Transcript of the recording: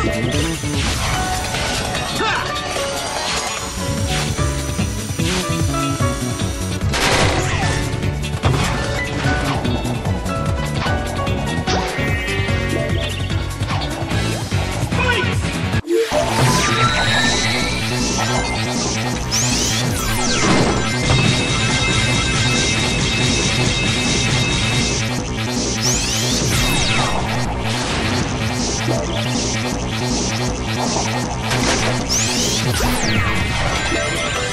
Huh. Let's go.